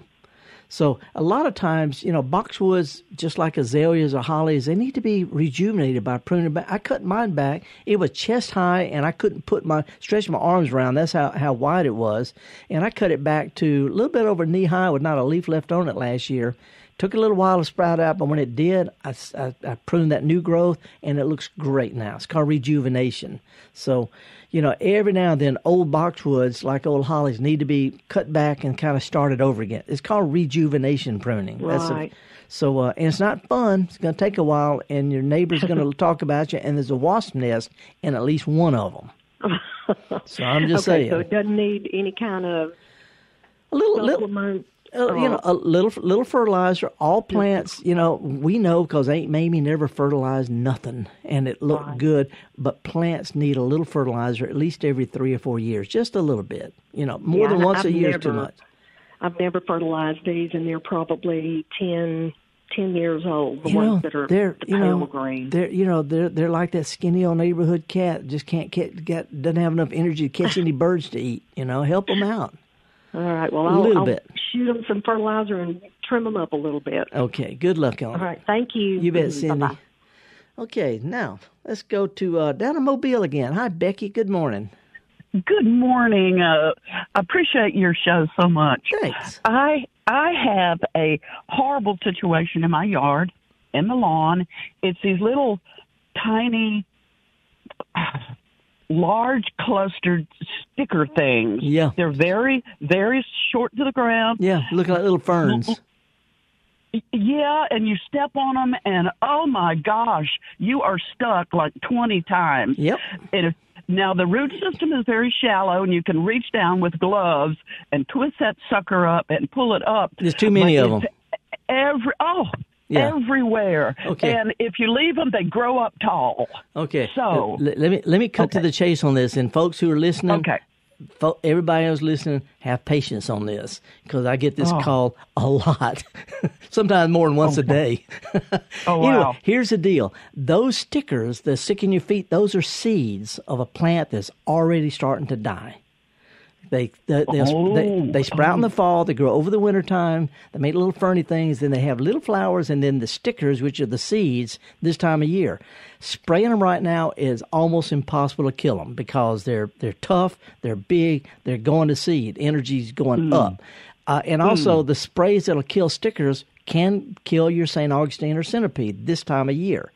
So a lot of times, you know, boxwoods, just like azaleas or hollies, they need to be rejuvenated by pruning back. I cut mine back; it was chest high, and I couldn't put my stretch my arms around. That's how how wide it was, and I cut it back to a little bit over knee high with not a leaf left on it last year. Took a little while to sprout out, but when it did, I, I, I pruned that new growth, and it looks great now. It's called rejuvenation. So, you know, every now and then, old boxwoods like old hollies need to be cut back and kind of started over again. It's called rejuvenation pruning. That's a- Right. so, uh, and it's not fun. It's going to take a while, and your neighbor's going *laughs* to talk about you. And there's a wasp nest in at least one of them. *laughs* So I'm just okay, saying. so it doesn't need any kind of a little, supplement. Uh, you know, a little little fertilizer. All plants, you know, we know because Aunt Mamie never fertilized nothing, and it looked good. But plants need a little fertilizer at least every three or four years, just a little bit. You know, more Yeah, than once I've a year is too much. I've never fertilized these, and they're probably 10, 10 years old. The You ones know, that are they're the you pale know green. they're you know they're they're like that skinny old neighborhood cat just can't get, get doesn't have enough energy to catch any *laughs* birds to eat. You know, help them out. All right. Well, A I'll, little I'll bit. shoot them some fertilizer and trim them up a little bit. Okay, good luck on All it. right. Thank you. You bet, Mm, Cindy. bye-bye. Okay, now let's go to uh, down to Mobile again. Hi, Becky. Good morning. Good morning. Uh, I appreciate your show so much. Thanks. I I have a horrible situation in my yard, in the lawn. It's these little tiny, large clustered sticker things. Yeah. They're very very short to the ground. Yeah, looking like little ferns. Yeah, and you step on them, and oh my gosh, you are stuck like 20 times. Yep. And if, now the root system is very shallow, and you can reach down with gloves and twist that sucker up and pull it up. There's too many But of 'em. it's Every oh, Yeah. everywhere. Okay. And if you leave them, they grow up tall. Okay. So- L- let me let me cut to the chase on this, and folks who are listening. Okay. Fo- everybody who's listening, have patience on this because I get this Oh. call a lot, *laughs* sometimes more than once a oh, day. *laughs* Oh, Anyway, wow. here's the deal: those stickers that stick in your feet, those are seeds of a plant that's already starting to die. They they, they'll- they Oh. they sprout in the fall. They grow over the winter time. They make little ferny things. Then they have little flowers, and then the stickers, which are the seeds, this time of year. Spraying them right now is almost impossible to kill them because they're they're tough. They're big. They're going to seed. Energy's going hmm. up. Uh, and also, hmm. the sprays that'll kill stickers can kill your St. Augustine or centipede this time of year.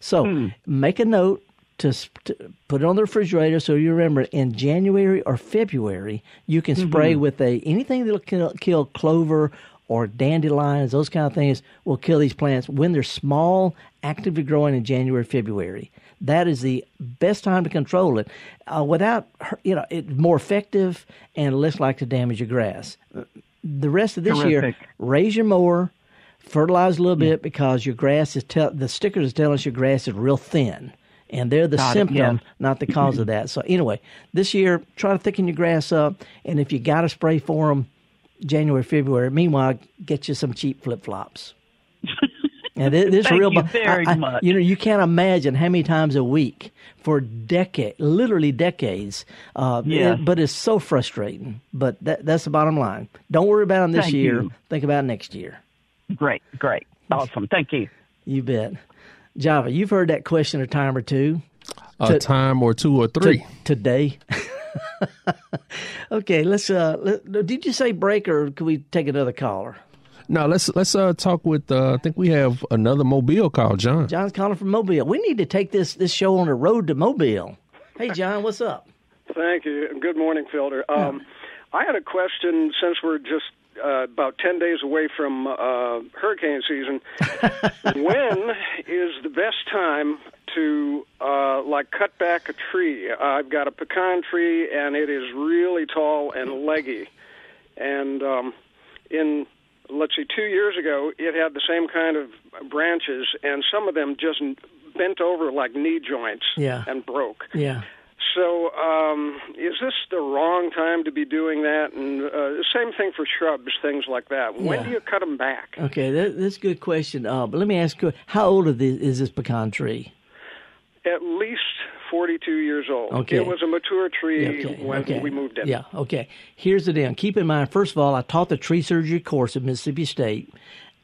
So hmm. make a note to, to put it on the refrigerator so you remember in January or February you can spray Mhm. with a anything that'll kill, kill clover or dandelions, those kind of things will kill these plants when they're small, actively growing in January, February. That is the best time to control it uh, without, you know, it's more effective and less likely to damage your grass. The rest of this year, raise your mower, fertilize a little bit because your grass is tell the stickers is telling us your grass is real thin, and they're the Got it, symptom, yes. not the cause of that. So anyway, this year try to thicken your grass up, and if you got to spray for them, January, February. Meanwhile, get you some cheap flip flops. *laughs* And this, this Thank real, you very I- I- much. You know, you can't imagine how many times a week for decade, literally decades. Uh, Yeah. it- but it's so frustrating. But that, that's the bottom line. Don't worry about them this Thank year. you. Think about next year. Great, great, awesome. Thank you. You bet. Java, you've heard that question a time or two. A To- time or two or to- three. today. *laughs* okay, let's. Uh, let, did you say break or could we take another caller? No, let's let's uh, talk with. Uh, I think we have another Mobile call, John. John's calling from Mobile. We need to take this this show on the road to Mobile. Hey, John, what's up? Thank you. Good morning, Felder. Um, I had a question since we're just uh, about 10 days away from uh, hurricane season. *laughs* when is the best time to, uh, like, cut back a tree? I've got a pecan tree, and it is really tall and leggy. And um, in, let's see, two years ago, it had the same kind of branches, and some of them just bent over like knee joints Yeah. and broke. Yeah. So, um, is this the wrong time to be doing that? And uh, same thing for shrubs, things like that. When Yeah. do you cut them back? Okay, that, that's a good question. Uh, but let me ask you, how old is this, is this pecan tree? At least 42 years old. Okay. It was a mature tree Okay, when okay. we moved in. Yeah, okay. Here's the deal. Keep in mind, first of all, I taught the tree surgery course at Mississippi State,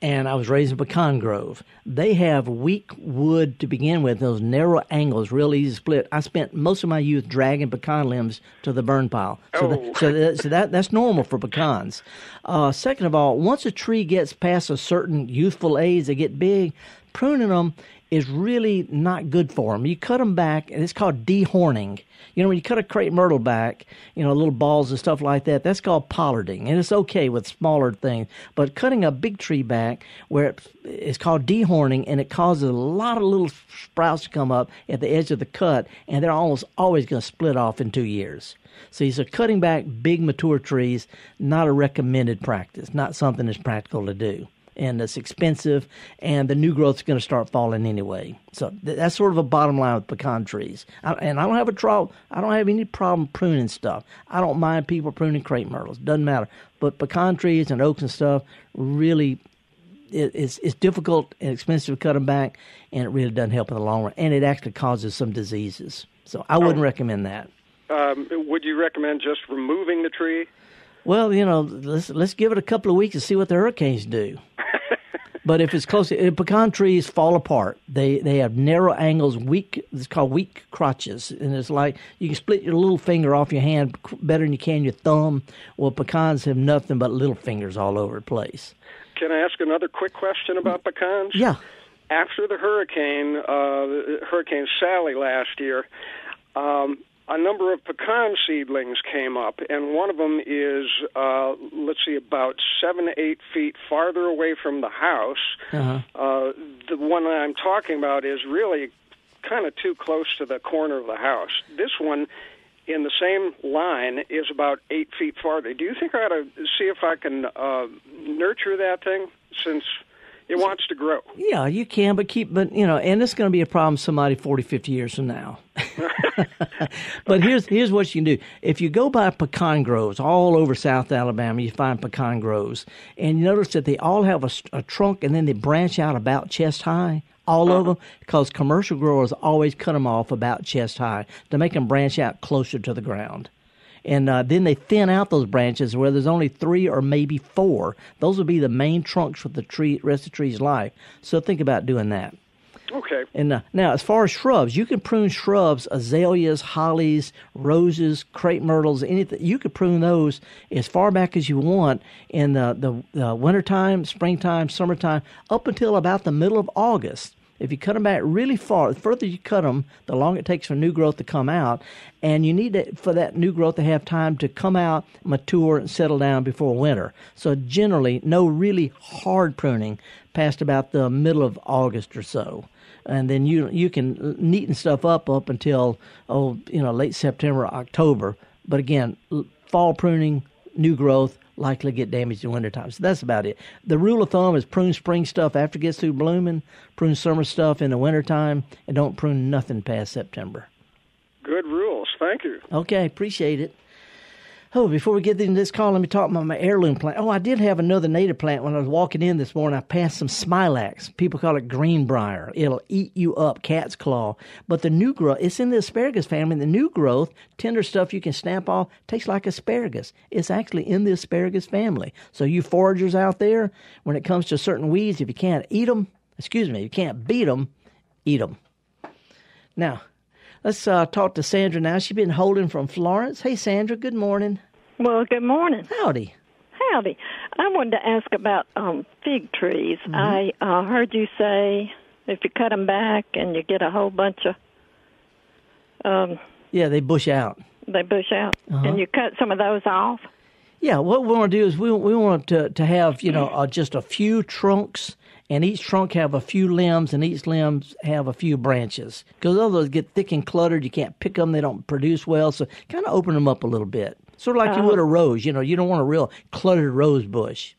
and I was raised in Pecan Grove. They have weak wood to begin with, those narrow angles, real easy to split. I spent most of my youth dragging pecan limbs to the burn pile. So, that, so, that, so that that's normal for pecans. Uh, second of all, once a tree gets past a certain youthful age, they get big, pruning them is really not good for them. You cut them back, and it's called dehorning. You know, when you cut a crepe myrtle back, you know, little balls and stuff like that, that's called pollarding, and it's okay with smaller things. But cutting a big tree back, where it, it's called dehorning, and it causes a lot of little sprouts to come up at the edge of the cut, and they're almost always going to split off in two years. So, so cutting back big mature trees, not a recommended practice, not something that's practical to do and it's expensive, and the new growth is going to start falling anyway. So th- that's sort of a bottom line with pecan trees. I, and I don't have a trouble. I don't have any problem pruning stuff. I don't mind people pruning crepe myrtles. Doesn't matter. But pecan trees and oaks and stuff really it's it's difficult and expensive to cut them back, and it really doesn't help in the long run. And it actually causes some diseases. So I wouldn't recommend that. Um, would you recommend just removing the tree? Well, you know, let's let's give it a couple of weeks and see what the hurricanes do. *laughs* but if it's close, pecan trees fall apart. They they have narrow angles, weak. It's called weak crotches, and it's like you can split your little finger off your hand better than you can your thumb. Well, pecans have nothing but little fingers all over the place. Can I ask another quick question about pecans? Yeah. After the hurricane, uh, Hurricane Sally last year, um, a number of pecan seedlings came up, and one of them is, uh, let's see, about seven eight feet farther away from the house. Uh-huh. Uh, the one I'm talking about is really kind of too close to the corner of the house. This one, in the same line, is about eight feet farther. Do you think I ought to see if I can uh, nurture that thing since it wants to grow? Yeah, you can, but keep, but you know, and it's going to be a problem somebody 40, 50 years from now. *laughs* but here's here's what you can do. If you go by pecan groves all over South Alabama, you find pecan groves, and you notice that they all have a, a trunk, and then they branch out about chest high. All uh-huh. of them, because commercial growers always cut them off about chest high to make them branch out closer to the ground and uh, then they thin out those branches where there's only three or maybe four. Those will be the main trunks for the tree rest of the tree's life. So think about doing that. Okay. And uh, now, as far as shrubs, you can prune shrubs, azaleas, hollies, roses, crepe myrtles, anything. You could prune those as far back as you want in the, the, the wintertime, springtime, summertime, up until about the middle of August. If you cut them back really far, the further you cut them, the longer it takes for new growth to come out. And you need to, for that new growth to have time to come out, mature, and settle down before winter. So generally, no really hard pruning past about the middle of August or so. And then you you can neaten stuff up up until oh you know late September October. But again, fall pruning, new growth, likely get damaged in wintertime. So that's about it. The rule of thumb is prune spring stuff after it gets through blooming, prune summer stuff in the wintertime, and don't prune nothing past September. Good rules. Thank you. Okay, appreciate it. Oh, before we get into this call, let me talk about my heirloom plant. Oh, I did have another native plant when I was walking in this morning. I passed some smilax. People call it greenbrier. It'll eat you up, cat's claw. But the new growth, it's in the asparagus family. The new growth, tender stuff you can snap off, tastes like asparagus. It's actually in the asparagus family. So you foragers out there, when it comes to certain weeds, if you can't eat them, excuse me, you can't beat them, eat them. Now, Let's uh, talk to Sandra now. She's been holding from Florence. Hey, Sandra. Good morning. Well, good morning. Howdy. Howdy. I wanted to ask about um, fig trees. Mm-hmm. I uh, heard you say if you cut them back and you get a whole bunch of, um, Yeah, they bush out. they bush out, Uh-huh. and you cut some of those off. Yeah, what we want to do is we we want to to have you know uh, just a few trunks, and each trunk have a few limbs, and each limbs have a few branches. Because otherwise, get thick and cluttered. You can't pick them; they don't produce well. So kind of open them up a little bit, sort of like you Uh-huh. would a rose. You know, you don't want a real cluttered rose bush.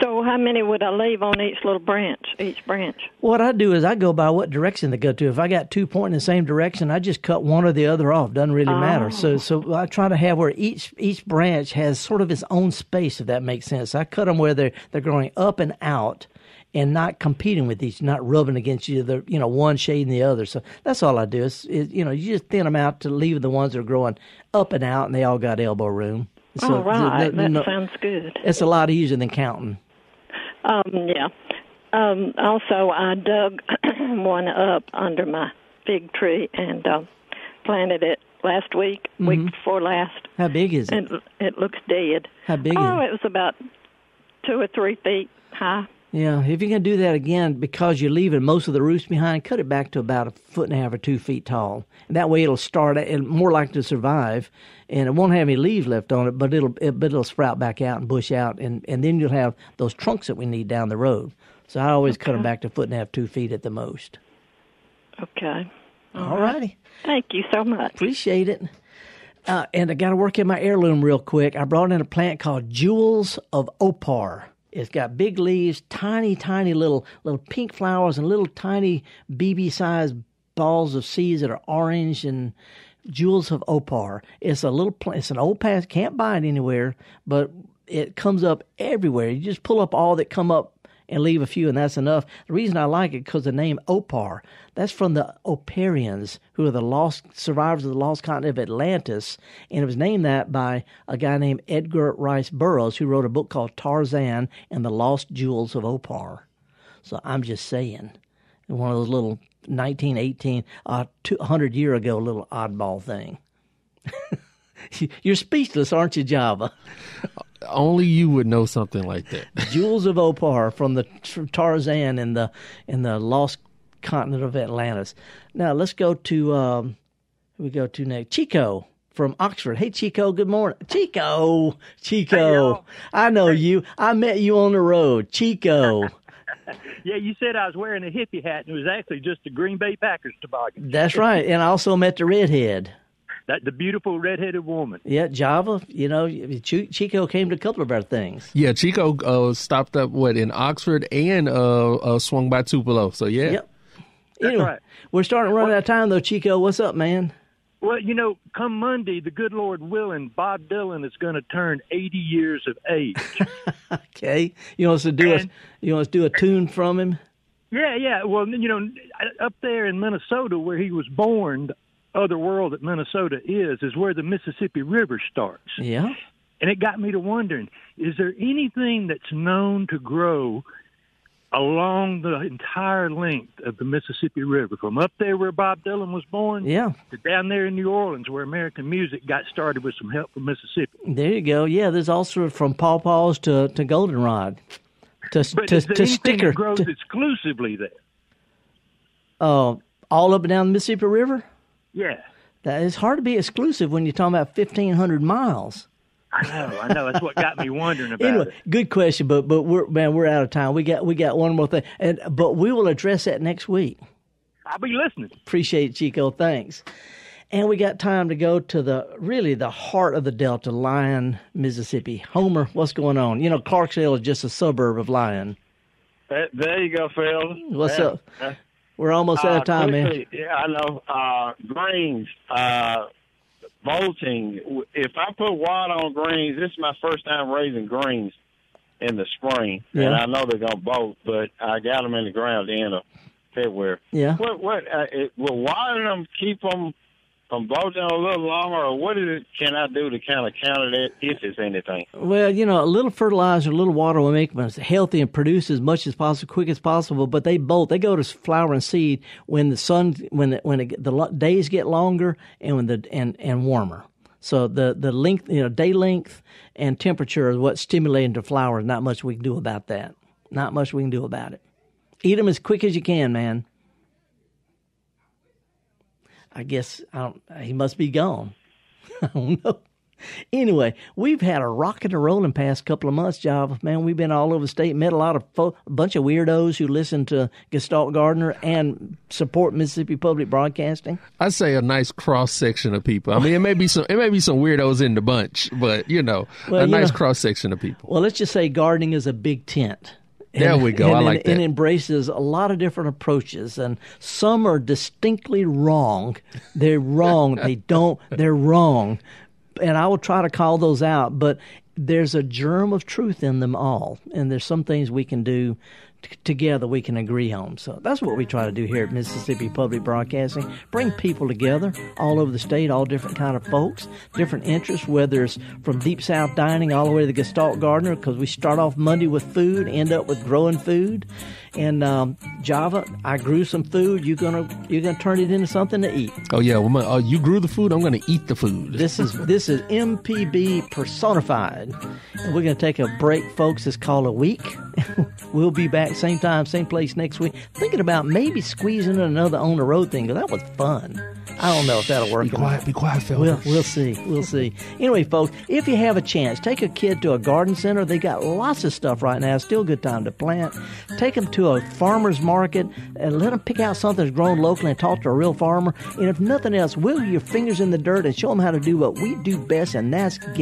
So how many would I leave on each little branch? Each branch. What I do is I go by what direction they go to. If I got two pointing in the same direction, I just cut one or the other off. Doesn't really matter. Oh. So so I try to have where each each branch has sort of its own space, if that makes sense. I cut them where they're they're growing up and out, and not competing with each, not rubbing against each other, you know, one shade and the other. So that's all I do. Is, is you know, you just thin them out to leave the ones that are growing up and out, and they all got elbow room. So oh, right. the- the- that no- sounds good. It's a lot easier than counting. Um, yeah. Um, also, I dug *clears throat* one up under my fig tree and uh, planted it last week, week Mhm. before last. How big is it? And it looks dead. How big oh, is it was about two or three feet high. Yeah, if you're going to do that again, because you're leaving most of the roots behind, cut it back to about a foot and a half or two feet tall. And that way, it'll start and more likely to survive, and it won't have any leaves left on it, but it'll it, but it'll sprout back out and bush out, and and then you'll have those trunks that we need down the road. So I always cut them back to a foot and a half, two feet at the most. Okay. All righty. Thank you so much. Appreciate it. Uh, and I got to work in my heirloom real quick. I brought in a plant called Jewels of Opar. It's got big leaves, tiny, tiny little little pink flowers, and little tiny BB-sized balls of seeds that are orange and Jewels of Opar. It's a little. It's an old plant. Can't buy it anywhere, but it comes up everywhere. You just pull up all that come up and leave a few, and that's enough. The reason I like it because the name Opar, that's from the Oparians, who are the lost survivors of the lost continent of Atlantis, and it was named that by a guy named Edgar Rice Burroughs, who wrote a book called Tarzan and the Lost Jewels of Opar. So I'm just saying, one of those little 1918, uh, 200 year ago little oddball thing. *laughs* *laughs* You're speechless, aren't you, Java? *laughs* Only you would know something like that. *laughs* Jewels of Opar from the from Tarzan in the in the lost continent of Atlantis. Now let's go to um, who we go to next. Chico from Oxford. Hey Chico, good morning. Chico, Chico. I know you. I met you on the road. Chico. Yeah, you said I was wearing a hippie hat, and it was actually just a Green Bay Packers toboggan. That's right. And I also met the redhead. That the beautiful redheaded woman. Yeah, Java. You know, Chico came to a couple of our things. Yeah, Chico uh, stopped up what in Oxford and uh, uh, swung by Tupelo. So yeah. Yep. anyway, right. we're starting to run out of time though. Chico, what's up, man? Well, you know, come Monday, the good Lord willing, Bob Dylan is going to turn 80 years of age. *laughs* Okay, you want us to do a you want us to do a tune from him? yeah, yeah. Well, you know, up there in Minnesota where he was born, the other world that Minnesota is, is where the Mississippi River starts. Yeah. And it got me to wondering, is there anything that's known to grow along the entire length of the Mississippi River, from up there where Bob Dylan was born Yeah. to down there in New Orleans where American music got started with some help from Mississippi? There you go. Yeah, there's also from pawpaws to to Goldenrod to But to, is there to anything sticker. that grows to- exclusively there? uh, all up and down the Mississippi River. Yeah. it's hard to be exclusive when you're talking about fifteen hundred miles. I know, I know. That's what got me wondering about Anyway, it. good question, but but we're man, we're out of time. We got we got one more thing, and but we will address that next week. I'll be listening. Appreciate it, Chico. Thanks. And we got time to go to the really the heart of the Delta, Lyon, Mississippi. Homer, what's going on? You know, Clarksdale is just a suburb of Lyon. There, there you go, Phil. What's Yeah. up? We're almost out of time, man. Yeah, I know. Uh, greens, uh, bolting. If I put water on greens, this is my first time raising greens in the spring, and I know they're gonna bolt, but I got them in the ground at the end of February. Yeah. What? What? Uh, it, will watering them keep them from bolting a little longer, or what is it? Can I do to kind of counter that if it's anything? Well, you know, a little fertilizer, a little water will make them as healthy and produce as much as possible, quick as possible. But they bolt; they go to flower and seed when the sun, when the, when it, the days get longer and when the and and warmer. So the the length, you know, day length and temperature is what stimulate them to flower. Not much we can do about that. Not much we can do about it. Eat them as quick as you can, man. I guess I don't, he must be gone. *laughs* I don't know. Anyway, we've had a rocking and rolling past couple of months, Java. Man, we've been all over the state, met a lot of fo- a bunch of weirdos who listen to Gestalt Gardener and support Mississippi Public Broadcasting. I'd say a nice cross section of people. I mean, it may be some it may be some weirdos in the bunch, but you know, Well, a you nice cross section of people. Well, let's just say gardening is a big tent. There we go. I and, like and, and embraces a lot of different approaches, and some are distinctly wrong. They're *laughs* wrong. they don't. They're wrong, and I will try to call those out. But there's a germ of truth in them all, and there's some things we can do together we can agree on. So that's what we try to do here at Mississippi Public Broadcasting. Bring people together all over the state, all different kind of folks, different interests, whether it's from deep south dining all the way to the Gestalt Gardener, because we start off Monday with food, end up with growing food. And um, Java, I grew some food. You're gonna you're gonna turn it into something to eat. Oh yeah, well, my, uh, you grew the food. I'm going to eat the food. This is this is MPB personified. And we're going to take a break, folks. It's called a week. *laughs* we'll be back same time, same place next week. Thinking about maybe squeezing another on the road thing. 'cause that was fun. I don't know if that'll work. Be quiet, be quiet, Phil. We'll, we'll see. We'll see. Anyway, folks, if you have a chance, take a kid to a garden center. They got lots of stuff right now. Still a good time to plant. Take them to a farmer's market and let them pick out something that's grown locally and talk to a real farmer. And if nothing else, wiggle your fingers in the dirt and show them how to do what we do best, and that's get